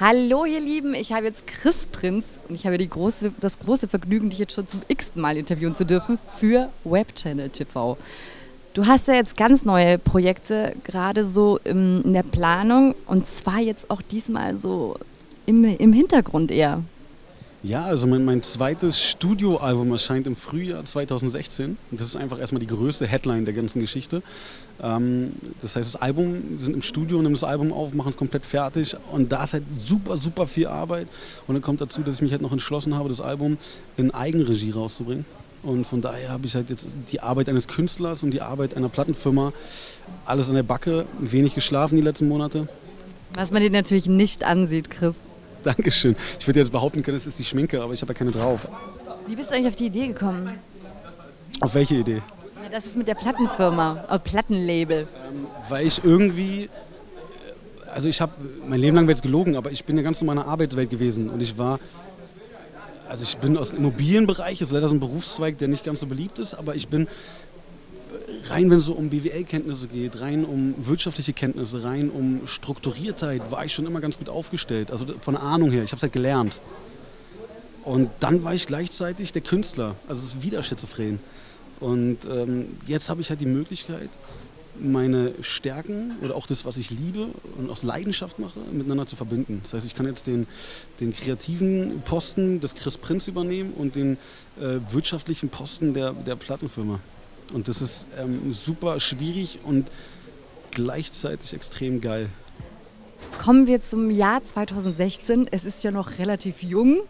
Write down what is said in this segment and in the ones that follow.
Hallo ihr Lieben, ich habe jetzt Chris Prinz und ich habe die große, das große Vergnügen, dich jetzt schon zum x-ten Mal interviewen zu dürfen für Webchannel TV. Du hast ja jetzt ganz neue Projekte gerade so in der Planung und zwar jetzt auch diesmal so im, im Hintergrund eher. Ja, also mein, mein zweites Studioalbum erscheint im Frühjahr 2016. Und das ist einfach erstmal die größte Headline der ganzen Geschichte. Ähm, das heißt, das Album, wir sind im Studio, nehmen das Album auf, machen es komplett fertig. Und da ist halt super, super viel Arbeit. Und dann kommt dazu, dass ich mich halt noch entschlossen habe, das Album in Eigenregie rauszubringen. Und von daher habe ich halt jetzt die Arbeit eines Künstlers und die Arbeit einer Plattenfirma alles in der Backe, wenig geschlafen die letzten Monate. Was man dir natürlich nicht ansieht, Chris. Dankeschön. Ich würde jetzt behaupten können, es ist die Schminke, aber ich habe ja keine drauf. Wie bist du eigentlich auf die Idee gekommen? Auf welche Idee? Ja, das ist mit der Plattenfirma, äh, Plattenlabel. Ähm, weil ich irgendwie, also ich habe, mein Leben lang jetzt gelogen, aber ich bin ja ganz in meiner Arbeitswelt gewesen und ich war, also ich bin aus dem Immobilienbereich, ist leider so ein Berufszweig, der nicht ganz so beliebt ist, aber ich bin rein, wenn es so um BWL-Kenntnisse geht, rein um wirtschaftliche Kenntnisse, rein um Strukturiertheit, war ich schon immer ganz gut aufgestellt. Also von der Ahnung her, ich habe es halt gelernt. Und dann war ich gleichzeitig der Künstler. Also es ist wieder schizophren. Und ähm, jetzt habe ich halt die Möglichkeit, meine Stärken oder auch das, was ich liebe und aus Leidenschaft mache, miteinander zu verbinden. Das heißt, ich kann jetzt den, den kreativen Posten des Chris Prinz übernehmen und den äh, wirtschaftlichen Posten der, der Plattenfirma. Und das ist ähm, super schwierig und gleichzeitig extrem geil. Kommen wir zum Jahr 2016. Es ist ja noch relativ jung.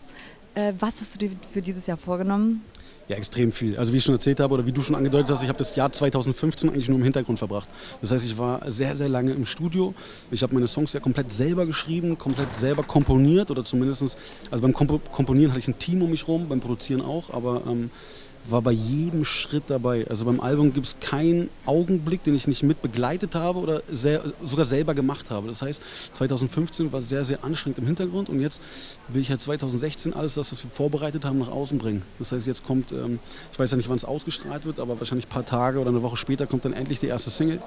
Äh, was hast du dir für dieses Jahr vorgenommen? Ja, extrem viel. Also wie ich schon erzählt habe oder wie du schon angedeutet hast, ich habe das Jahr 2015 eigentlich nur im Hintergrund verbracht. Das heißt, ich war sehr, sehr lange im Studio. Ich habe meine Songs ja komplett selber geschrieben, komplett selber komponiert oder zumindest, also beim Komponieren hatte ich ein Team um mich rum, beim Produzieren auch, aber ähm, war bei jedem Schritt dabei. Also beim Album gibt es keinen Augenblick, den ich nicht mit begleitet habe oder sehr, sogar selber gemacht habe. Das heißt, 2015 war sehr, sehr anstrengend im Hintergrund und jetzt will ich halt 2016 alles das, was wir vorbereitet haben, nach außen bringen. Das heißt, jetzt kommt, ähm, ich weiß ja nicht, wann es ausgestrahlt wird, aber wahrscheinlich ein paar Tage oder eine Woche später kommt dann endlich die erste Single.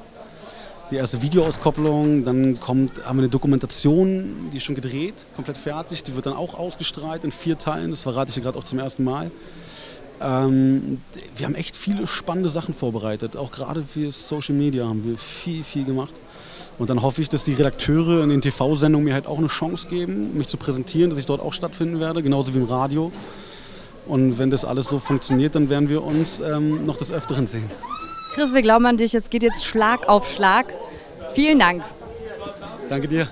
Die erste Videoauskopplung, dann kommt, haben wir eine Dokumentation, die ist schon gedreht, komplett fertig, die wird dann auch ausgestrahlt in vier Teilen, das verrate ich hier gerade auch zum ersten Mal. Ähm, wir haben echt viele spannende Sachen vorbereitet. Auch gerade für Social Media haben wir viel, viel gemacht. Und dann hoffe ich, dass die Redakteure in den TV-Sendungen mir halt auch eine Chance geben, mich zu präsentieren, dass ich dort auch stattfinden werde, genauso wie im Radio. Und wenn das alles so funktioniert, dann werden wir uns ähm, noch des Öfteren sehen. Chris, wir glauben an dich. Es geht jetzt Schlag auf Schlag. Vielen Dank. Danke dir.